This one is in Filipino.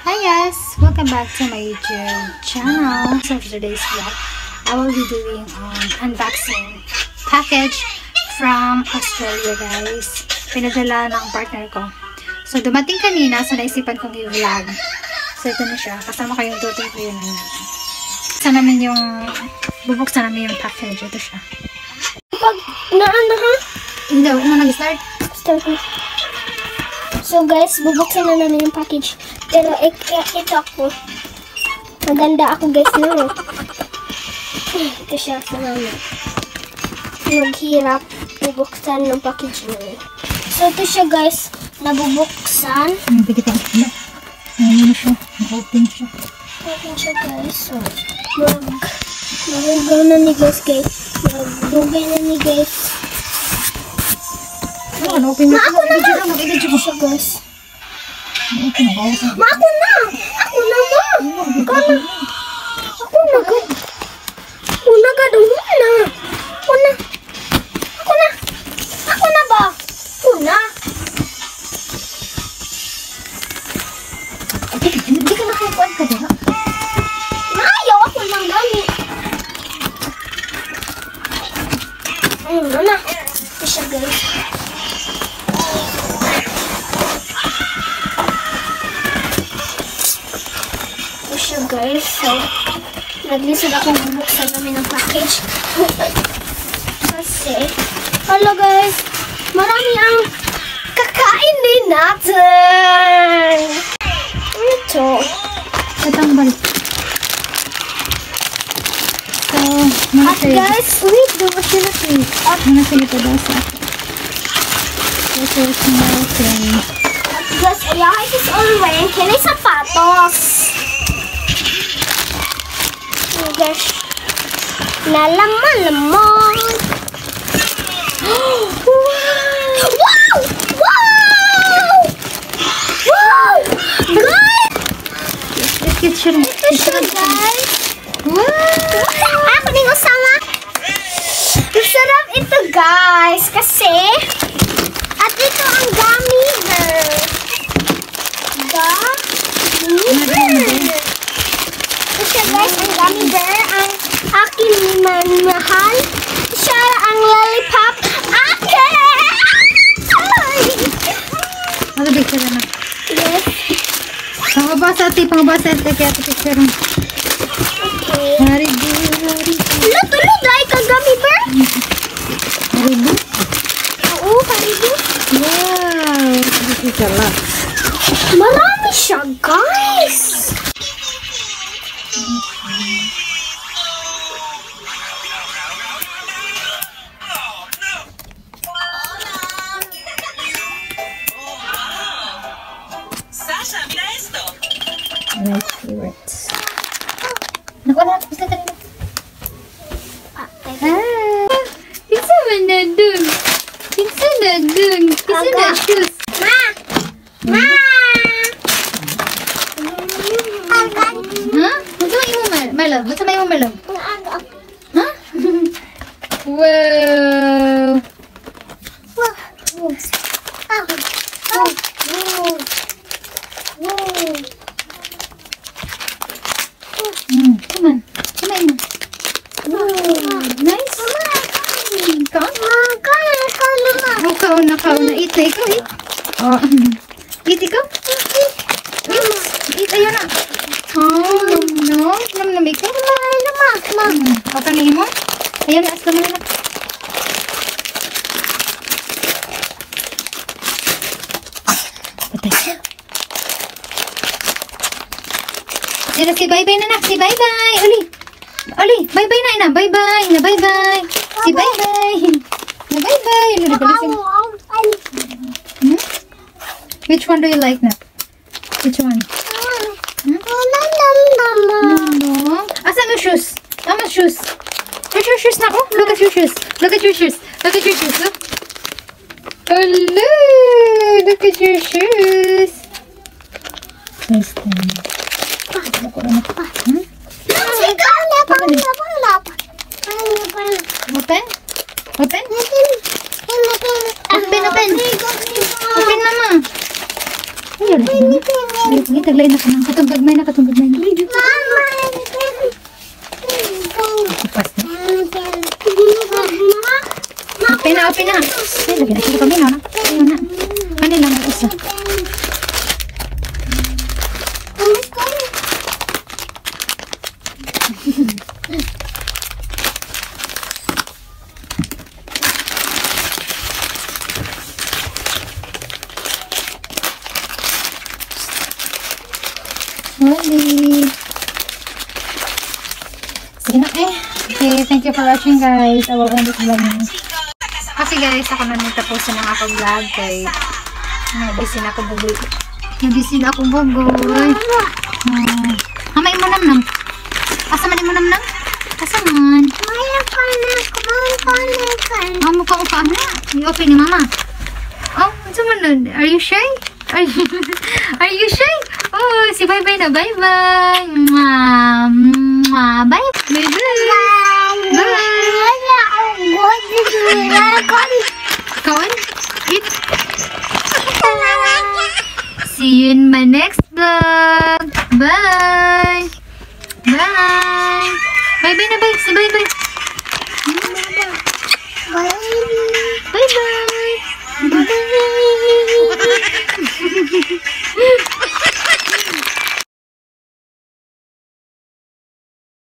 Hi guys! Welcome back to my YouTube channel. So for today's vlog, I will be doing um, unboxing package from Australia guys. Pinadala ng partner ko. So dumating kanina, so naisipan kong i-vlog. So ito na siya. Kasama ko yung tutoy ko yun. Bubuksan namin yung bubuksan namin yung package. Ito siya. Pag naano ha? Hindi, mo nag-start. Start na. So guys, bubuksan na namin yung package. Pero ito ako. Maganda ako guys no. Ito siya sa namin. Maghirap bubuksan ng package namin. So ito siya guys, nabubuksan. Hindi kita. Ano siya? Open siya. Open siya guys. So, mag mahugaw na ni guys guys. Maghugay na ni guys. Ano, open mo Ma, ako na lang, mag-video ko. siya guys. Open mo. Ma, ako na! Ako na ma! Ako na! Ako na ka! Ako na ka daw na! Ako na! Ako na! Ako na ba? Ako na! Hindi ka nakakuan ka dira. Guys. So, naglisod ako bubuksan namin ng package. Kasi, hello guys, marami ang kakain din natin. Ito. Tatambal. So, mga At guys, wait, dapat sila sa'yo. Mga sa'yo pa daw sa akin. This is small thing. At guys, ayahay is all wearing kini sapatos. Oh gosh. Nalaman-lamon. wow! Wow! Wow! Wow! Guys! Ito siya, guys. Wow! Ako din usama. Masarap ito, guys. Kasi, Pangbasa, ti. Pangbasa, ti. Kaya ito picture mo. Haribu, haribu. Lo, tulo, dahil ka gummy bear? Haribu? Oo, oh, haribu. Wow. Marami siya, guys. Naku na, basta ka rin. Ah, teka. Ah! Pinsa man na dun? Pinsa na dun? Pinsa na Aga. shoes? Ma! Ma! Aga. Ha? Basta may mo mal malaw? Basta may mo malaw? Aga. Ha? wow! Wow. Ah. Oh. Wow. Naman. Oh, kaon na, na. Eat, ikaw, eat. Oh, eat, ikaw. Eat, eat, ayun na. Oh, no. Nam nam ikaw. Ay, naman. Ma. Okay na mo? Ayun na, asa mo na. Sino si bye-bye na na? Si bye-bye. Uli. Uli, bye-bye na ina. Bye-bye. Na bye-bye. Si bye-bye. Na bye-bye. Ano na Which one do you like na? Which one? Hmm? No. Asan yung shoes? Tama shoes. Where's your shoes na? Oh, look at your shoes. Look at your shoes. Look at your shoes. Look. Hello. Look at your shoes. Nice thing. Ayun. Ay, pangit, taglay na ka ng katong gagmay na, katong gagmay na. Mama. Ipas na. Open na, open na. Ay, lagi na siya kami na. Ayun na. Kanila lang isa. Sorry. Sige na eh. Okay, thank you for watching guys. I will end this vlog now. Okay guys, ako na nagtapusin ang ako vlog kay nabisi na ako bugoy. Nabisi na ako bugoy. Hmm. Hamay mo namnam. Asa man mo namnam? Asa man? Oh, mukha ko ka na. Okay ni mama. Oh, ano man nun? Are you shy? Are you, are you shy? Oh, si bye bye na bye bye. Mwah, mwah, bye bye. Bye bye. Bye. Kawan, eat. See you in my next vlog.